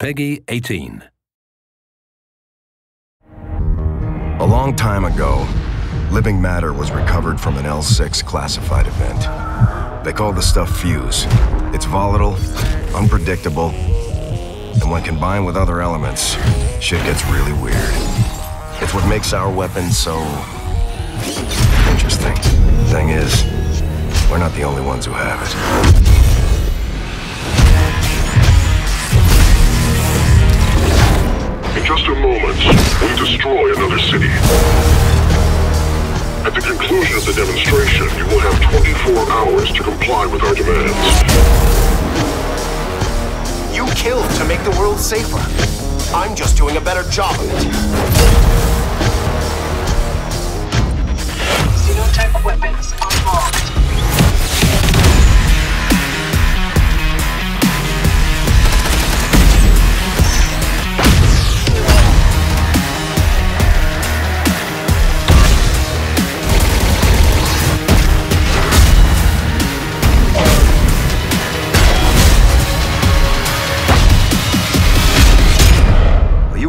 Peggy 18. A long time ago, living matter was recovered from an L6 classified event. They call the stuff Fuse. It's volatile, unpredictable, and when combined with other elements, shit gets really weird. It's what makes our weapons so... interesting. Thing is, we're not the only ones who have it. Just a moment, we destroy another city. At the conclusion of the demonstration, you will have 24 hours to comply with our demands. You killed to make the world safer. I'm just doing a better job of it.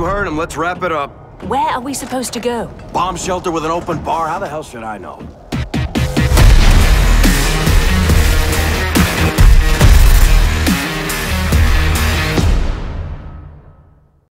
You heard him, let's wrap it up. Where are we supposed to go? Bomb shelter with an open bar? How the hell should I know?